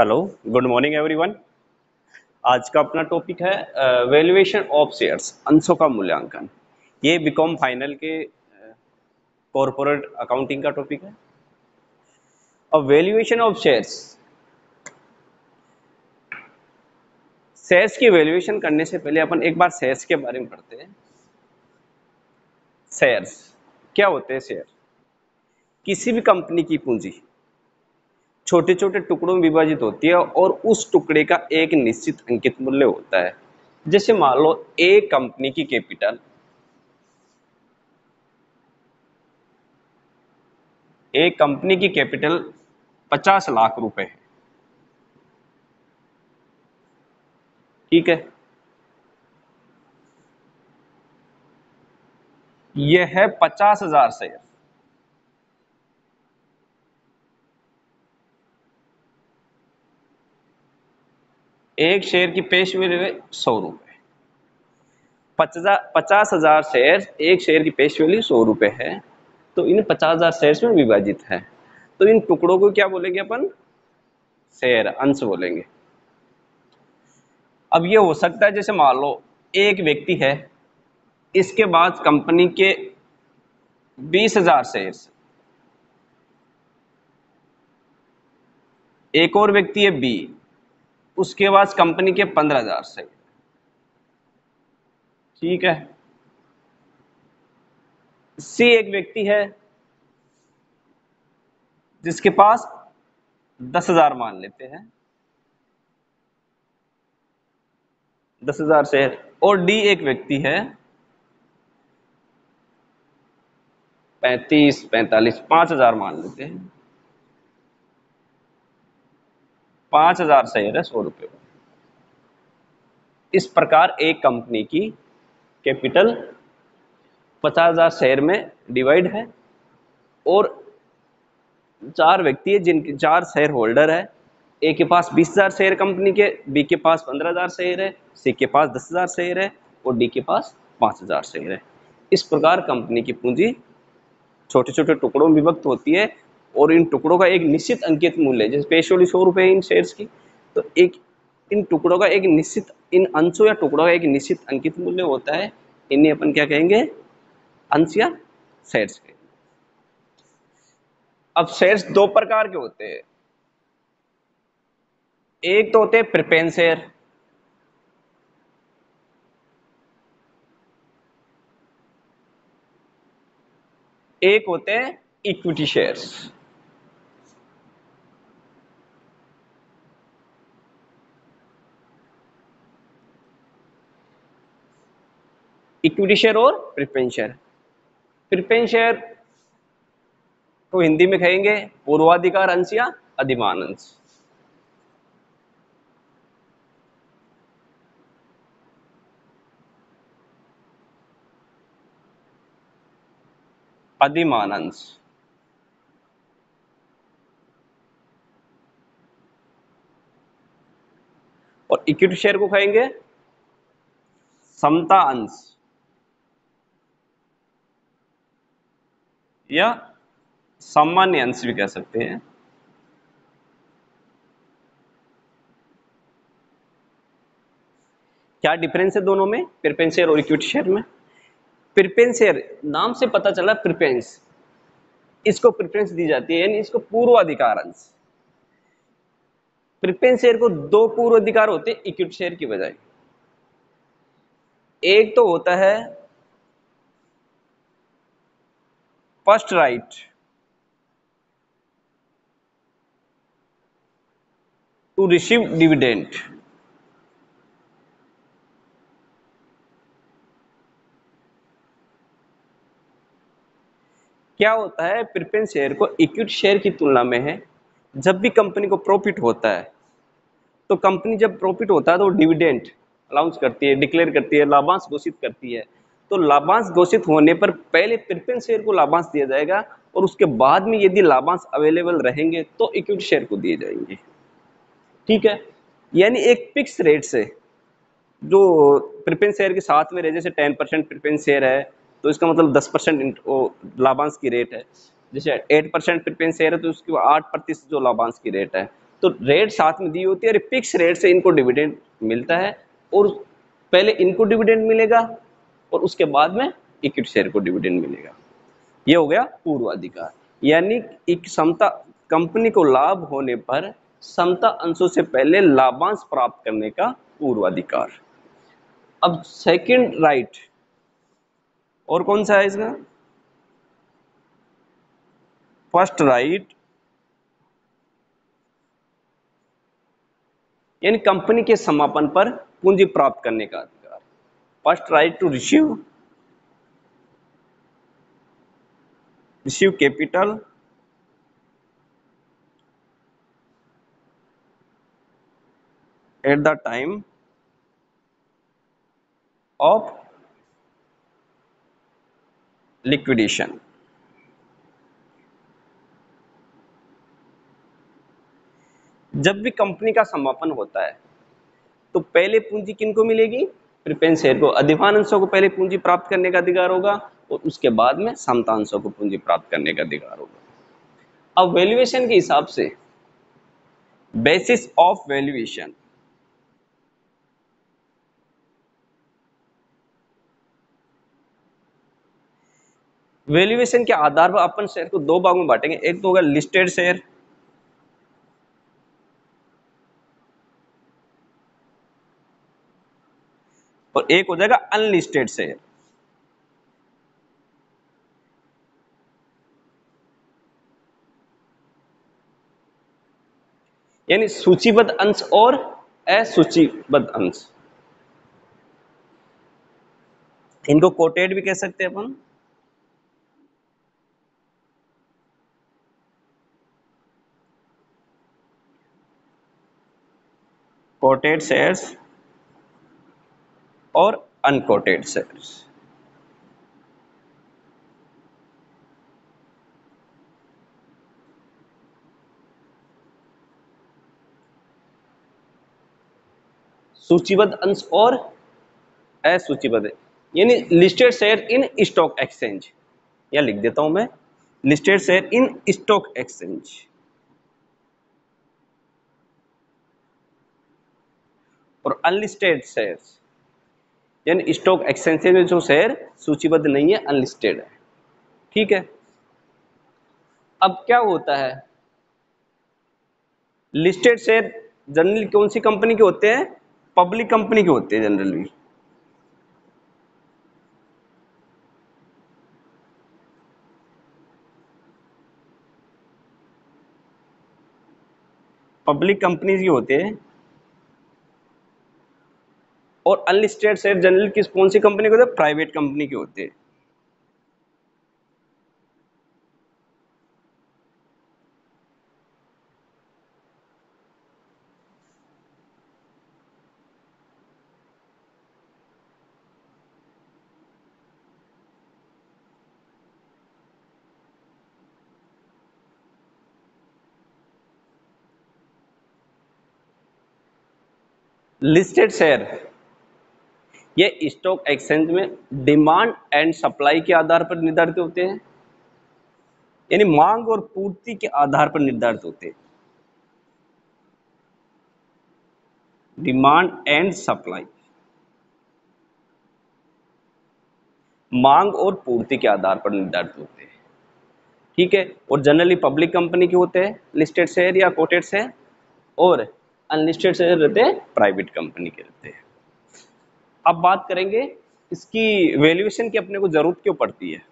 Hello good morning everyone आज का अपना टॉपिक है वैल्यूएशन ऑफ़ शेयर्स अंशों का मूल्यांकन। ये बीकॉम फाइनल के कॉरपोरेट uh, अकाउंटिंग का टॉपिक है। अब वैल्यूएशन ऑफ़ शेयर्स शेयर्स की वैल्यूएशन करने से पहले अपन एक बार शेयर्स के बारे में पढ़ते हैं। शेयर्स क्या होते हैं शेयर किसी भी कंपनी की पूंजी। छोटे छोटे टुकड़ों में विभाजित होती है और उस टुकड़े का एक निश्चित अंकित मूल्य होता है। जैसे मान लो एक कंपनी की कैपिटल एक कंपनी की कैपिटल 50 लाख रुपए है। ठीक है? यह है पचास हज़ार शेयर। एक शेयर की पेश वैल्यू सौ रुपए। पचास हज़ार शेयर एक शेयर की पेश वैल्यू सौ रुपए है। तो इन पचास हज़ार शेयर में विभाजित है। तो इन टुकड़ों को क्या बोलेंगे अपन? शेयर अंश बोलेंगे। अब ये हो सकता है, जैसे मान लो, एक व्यक्ति है, इसके बाद कंपनी के बीस हज़ार शेयर एक और व्यक्ति है बी। उसके बाद कंपनी के पंद्रह हज़ार से। ठीक है? सी एक व्यक्ति है जिसके पास दस हज़ार मान लेते हैं। दस हज़ार शेयर और डी एक व्यक्ति है। पैंतीस, पैंतालीस, पाँच हज़ार मान लेते हैं। पाँच हज़ार शेयर है सौ रुपये इस प्रकार एक कंपनी की कैपिटल पचास हज़ार शेयर में डिवाइड है और चार व्यक्ति है जिनके, चार शेयर होल्डर है। ए के पास बीस हज़ार शेयर कंपनी के, बी के पास पंद्रह हज़ार शेयर है, सी के पास दस हज़ार शेयर है और डी के पास पाँच हज़ार शेयर है। इस प्रकार कंपनी की पूंजी छोटे छोटे टुकड़ों में विभक्त होती है और इन टुकड़ों का एक निश्चित अंकित मूल्य जैसे पेशोली सौ रुपए इन शेयर्स की तो एक इन टुकड़ों का एक निश्चित, इन अंशों या टुकड़ों का एक निश्चित अंकित मूल्य होता है। इन्हें अपन क्या कहेंगे? अंश या शेयर्स कहेंगे अब शेयर्स दो प्रकार के होते हैं। एक तो होते हैं प्रिपेन शेयर एक होते हैं इक्विटी शेयर्स इक्विटी शेयर और प्रिफरेंस शेयर प्रिफरेंस शेयर तो हिंदी में कहेंगे पूर्वाधिकार अंश या अधिमान अंश. अधिमान अंश. और इक्विटी शेयर को कहेंगे समता अंश. या सामान्य अंश भी कह सकते हैं। क्या डिफरेंस है दोनों में? प्रिपेंस शेयर और इक्विटी शेयर में? प्रिपेंस शेयर नाम से पता चला प्रिपेंस इसको प्रिफरेंस दी जाती है, यानी इसको पूर्वाधिकार अंश। प्रिपेंस शेयर को दो पूर्व अधिकार होते इक्विटी शेयर की बजाय। एक तो होता है first right. To receive dividend क्या होता है प्रिफरेंस शेयर को इक्विटी शेयर की तुलना में है। जब भी कंपनी को प्रॉफिट होता है तो कंपनी जब प्रॉफिट होता है तो डिविडेंट अलाउंस करती है डिक्लेयर करती है, लाभांश घोषित करती है। तो लाभांश घोषित होने पर पहले प्रिफरेंस शेयर को लाभांश दिया जाएगा और उसके बाद में यदि लाभांश अवेलेबल रहेंगे तो इक्विटी शेयर को दिए जाएँगे। ठीक है? यानी एक फिक्स रेट से जो प्रिफरेंस शेयर के साथ में रहे, जैसे टेन परसेंट प्रिफरेंस शेयर है तो इसका मतलब दस परसेंट लाभांश की रेट है। जैसे एट परसेंट प्रिफरेंस शेयर है तो उसकी आठ प्रतिशत जो लाभांश की रेट है। तो रेट साथ में दी होती है और फिक्स रेट से इनको डिविडेंड मिलता है और पहले इनको डिविडेंड मिलेगा और उसके बाद में इक्विटी शेयर को डिविडेंड मिलेगा। ये हो गया पूर्वाधिकार। यानी एक समता कंपनी को लाभ होने पर समता अंशों से पहले लाभांश प्राप्त करने का पूर्वाधिकार। अब सेकंड राइट और कौन सा है इसका? फ़र्स्ट राइट यानी कंपनी के समापन पर पूंजी प्राप्त करने का। First right to receive receive capital at the time of liquidation. जब भी कंपनी का समापन होता है तो पहले पूंजी किनको मिलेगी? प्रिपेंस शेयर को अधिमान अंशों को पहले पूंजी प्राप्त करने का अधिकार होगा और उसके बाद में समता अंशों को पूंजी प्राप्त करने का अधिकार होगा। अब वैल्यूएशन के हिसाब से बेसिस ऑफ़ वैल्यूएशन वैल्यूएशन के आधार पर अपन शेयर को दो भागों में बांटेंगे। एक तो होगा लिस्टेड शेयर और एक हो जाएगा अनलिस्टेड शेयर यानी सूचीबद्ध अंश और असूचीबद्ध अंश. इनको कोटेड भी कह सकते हैं अपन. कोटेड शेयर्स और अनकोटेड शेयर्स सूचीबद्ध अंश और असूचीबद्ध, यानी listed share in stock exchange या लिख देता हूँ मैं listed share in stock exchange और अनलिस्टेड शेयर्स यानी स्टॉक एक्सचेंज में जो शेयर सूचीबद्ध नहीं है अनलिस्टेड है। ठीक है? अब क्या होता है? लिस्टेड शेयर जनरली कौन सी कंपनी के होते हैं? पब्लिक कंपनी के होते हैं जनरली पब्लिक कंपनीज़ के होते हैं। और अनलिस्टेड शेयर जनरल किस, कौन सी कंपनी के होते हैं? प्राइवेट कंपनी के होते हैं। लिस्टेड शेयर ये स्टॉक एक्सचेंज में डिमांड एंड सप्लाई के आधार पर निर्धारित होते हैं। यानी मांग और पूर्ति के आधार पर निर्धारित होते हैं। डिमांड एंड सप्लाई मांग और पूर्ति के आधार पर निर्धारित होते हैं। ठीक है? और जनरली पब्लिक कंपनी के होते हैं लिस्टेड शेयर या कोटेड शेयर और अनलिस्टेड शेयर रहते हैं प्राइवेट कंपनी के रहते हैं। अब बात करेंगे इसकी वैल्यूएशन की अपने को ज़रूरत क्यों पड़ती है।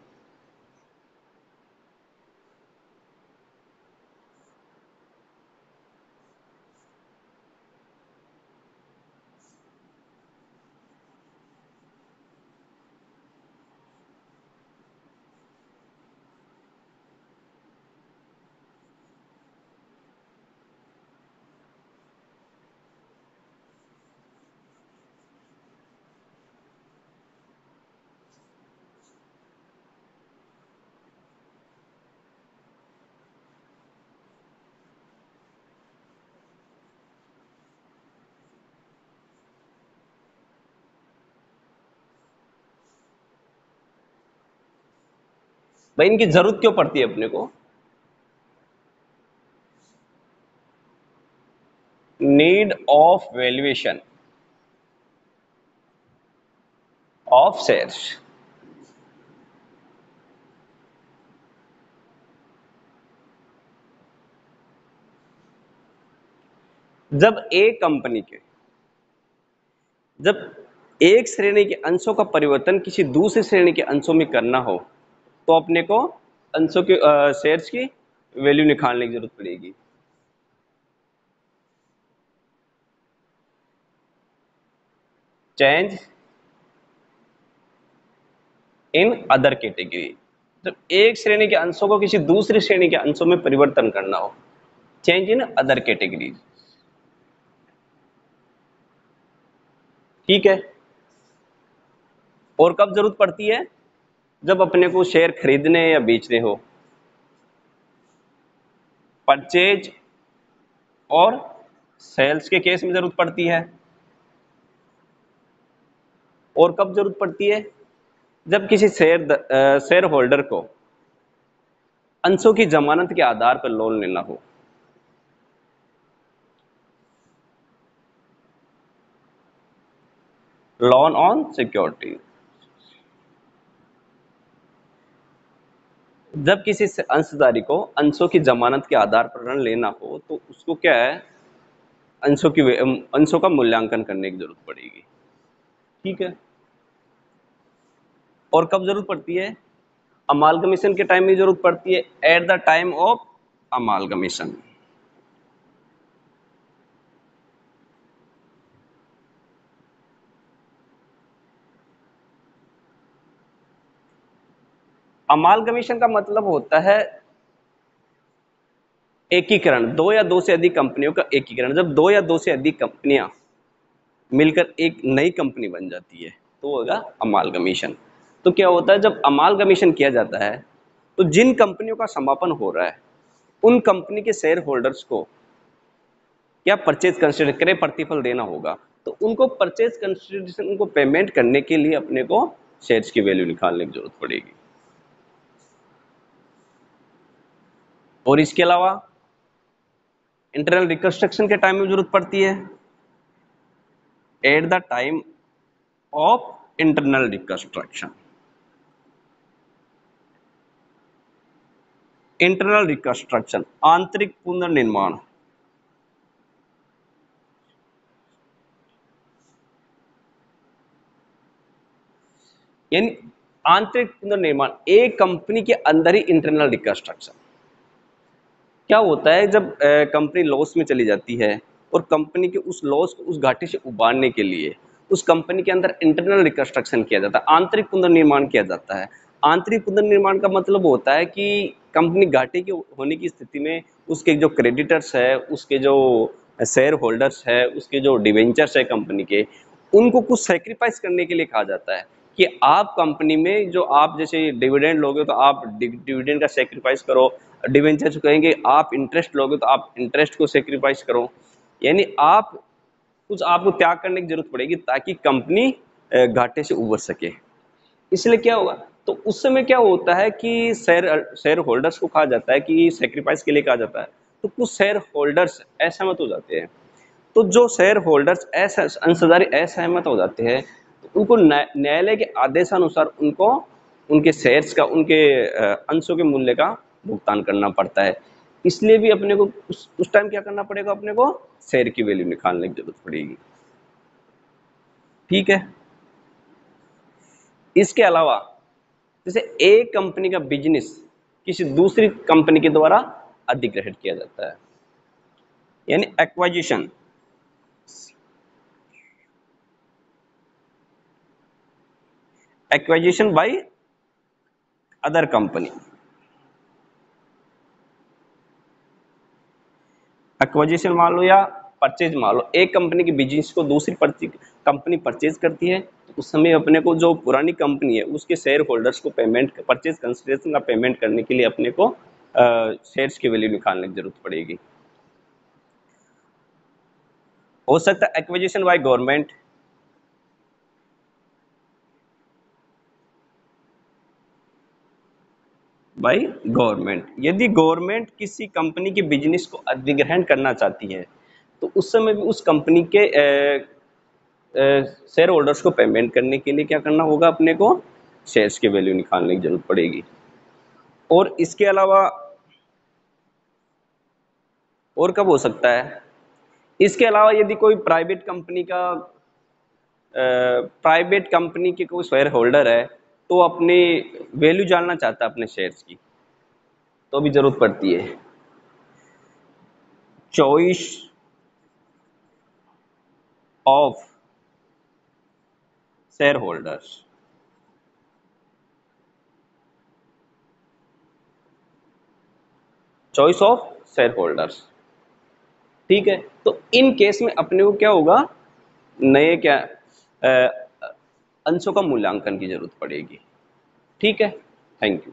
भाई, इनकी ज़रूरत क्यों पड़ती है अपने को? Need of valuation of shares जब एक कंपनी के, जब एक श्रेणी के अंशों का परिवर्तन किसी दूसरी श्रेणी के अंशों में करना हो तो अपने को अंशों के शेयर्स की वैल्यू निकालने की ज़रूरत पड़ेगी। Change in other category. जब एक श्रेणी के अंशों को किसी दूसरी श्रेणी के अंशों में परिवर्तन करना हो, चेंज इन अदर कैटेगरी। ठीक है? और कब ज़रूरत पड़ती है? जब अपने को शेयर खरीदने या बेचने हो। परचेज और सेल्स के केस में ज़रूरत पड़ती है। और कब ज़रूरत पड़ती है? जब किसी शेयर शेयर होल्डर को अंशों की जमानत के आधार पर लोन लेना हो। लोन ऑन सिक्योरिटी जब किसी अंशधारी को अंशों की जमानत के आधार पर ऋण लेना हो तो उसको क्या है? अंशों की अंशों का मूल्यांकन करने की ज़रूरत पड़ेगी। ठीक है? और कब ज़रूरत पड़ती है? अमाल कमीशन के टाइम में ज़रूरत पड़ती है। At the time of amalgamation amalgamation का मतलब होता है एकीकरण, दो या दो से अधिक कंपनियों का एकीकरण। जब दो या दो से अधिक कंपनियाँ मिलकर एक नई कंपनी बन जाती है तो होगा अमालगमेशन। तो क्या होता है, जब अमालगमेशन किया जाता है तो जिन कंपनियों का समापन हो रहा है, उन कंपनी के शेयर होल्डर्स को क्या परचेज कंसिडर करे प्रतिफल देना होगा। तो उनको परचेज कंसिडरेशन उनको पेमेंट करने के लिए अपने को शेयर्स की वैल्यू निकालने की ज़रूरत पड़ेगी। और इसके अलावा इंटरनल रिकंस्ट्रक्शन के टाइम में ज़रूरत पड़ती है। At the time of internal reconstruction internal reconstruction आंतरिक पुनर्निर्माण। यानी आंतरिक पुनर्निर्माण, एक कंपनी के अंदर ही इंटरनल रिकंस्ट्रक्शन क्या होता है जब कंपनी लॉस में चली जाती है और कंपनी के उस लॉस को उस घाटे से उबारने के लिए उस कंपनी के अंदर इंटरनल रिकंस्ट्रक्शन किया जाता है, आंतरिक पुनर्निर्माण किया जाता है। आंतरिक पुनर्निर्माण का मतलब होता है कि कंपनी घाटे के होने की स्थिति में उसके जो क्रेडिटर्स है, उसके जो शेयर होल्डर्स है, उसके जो डिवेंचर्स है कंपनी के, उनको कुछ सेक्रीफाइस करने के लिए कहा जाता है कि आप कंपनी में जो आप जैसे डिविडेंड लोगे तो आप डिविडेंड का सेक्रीफाइस करो डिवेंचर कहेंगे, आप इंटरेस्ट लोगे तो आप इंटरेस्ट को सेक्रीफाइस करो। यानी आप, कुछ आपको त्याग करने की ज़रूरत पड़ेगी ताकि कंपनी घाटे से उबर सके। इसलिए क्या होगा? तो उस समय क्या होता है कि शेयर शेयर होल्डर्स को कहा जाता है कि सेक्रीफाइस के लिए कहा जाता है। तो कुछ शेयर होल्डर्स असहमत हो जाते हैं। तो जो शेयर होल्डर्स अंशधारी असहमत हो जाते हैं तो उनको न्यायालय के आदेशानुसार उनको, उनके शेयर्स का, उनके अंशों के मूल्य का भुगतान करना पड़ता है। इसलिए भी अपने को उस उस टाइम क्या करना पड़ेगा अपने को? शेयर की वैल्यू निकालने की ज़रूरत पड़ेगी। ठीक है? इसके अलावा, जैसे एक कंपनी का बिज़नेस किसी दूसरी कंपनी के द्वारा अधिग्रहित किया जाता है। यानी acquisition acquisition by other company acquisition मान लो या परचेज मान लो, एक कंपनी की बिज़नेस को दूसरी कंपनी परचेज करती है तो उस समय अपने को जो पुरानी कंपनी है, उसके शेयर होल्डर्स को पेमेंट परचेज कंसिडरेशन का पेमेंट करने के लिए अपने को शेयर्स की वैल्यू निकालने की ज़रूरत पड़ेगी। हो सकता है acquisition by government by government यदि गवर्नमेंट किसी कंपनी के बिज़नेस को अधिग्रहण करना चाहती है तो उस समय भी उस कंपनी के शेयर होल्डर्स को पेमेंट करने के लिए क्या करना होगा अपने को? शेयर्स की वैल्यू निकालने की ज़रूरत पड़ेगी। और इसके अलावा, और कब हो सकता है? इसके अलावा यदि कोई प्राइवेट कंपनी का प्राइवेट कंपनी के कोई शेयर होल्डर है तो अपनी वैल्यू जानना चाहता है अपने शेयर्स की तो भी ज़रूरत पड़ती है। Choice of shareholders choice of shareholders ठीक है तो इन केस में अपने को क्या होगा? नए क्या अंशों का मूल्यांकन की ज़रूरत पड़ेगी। ठीक है? Thank you